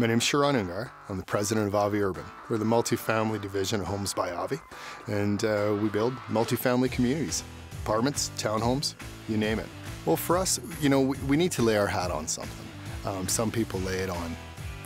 My name's Charron Ungar. I'm the president of Avi Urban. We're the multifamily division of Homes by Avi, and uh, we build multifamily communities, apartments, townhomes, you name it. Well, for us, you know, we, we need to lay our hat on something. Um, some people lay it on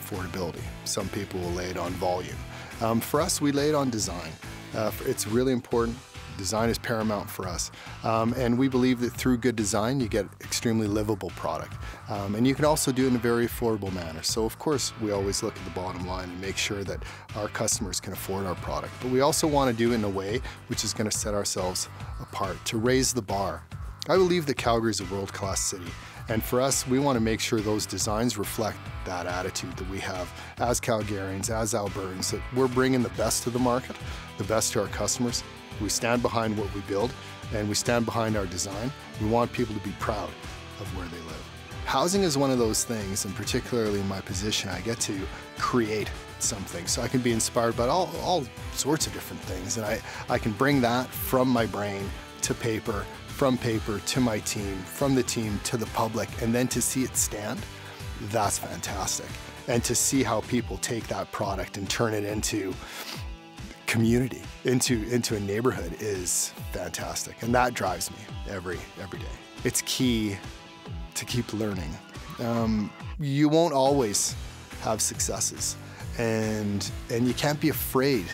affordability. Some people will lay it on volume. Um, for us, we lay it on design. Uh, it's really important Design is paramount for us. Um, and we believe that through good design, you get extremely livable product. Um, and you can also do it in a very affordable manner. So of course, we always look at the bottom line and make sure that our customers can afford our product. But we also want to do it in a way which is going to set ourselves apart, to raise the bar. I believe that Calgary is a world-class city. And for us, we want to make sure those designs reflect that attitude that we have as Calgarians, as Albertans, that we're bringing the best to the market, the best to our customers, we stand behind what we build and we stand behind our design. We want people to be proud of where they live. Housing is one of those things, and particularly in my position, I get to create something. So I can be inspired by all, all sorts of different things. And I, I can bring that from my brain to paper, from paper to my team, from the team to the public, and then to see it stand, that's fantastic. And to see how people take that product and turn it into community into into a neighborhood is fantastic. And that drives me every every day. It's key to keep learning. Um, you won't always have successes and and you can't be afraid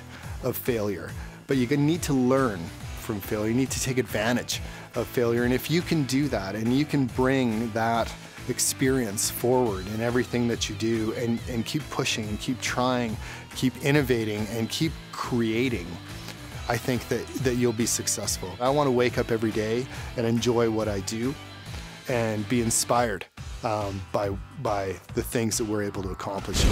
of failure but you need to learn from failure. You need to take advantage of failure. And if you can do that and you can bring that experience forward in everything that you do and, and keep pushing and keep trying, keep innovating and keep creating, I think that, that you'll be successful. I want to wake up every day and enjoy what I do and be inspired um, by, by the things that we're able to accomplish.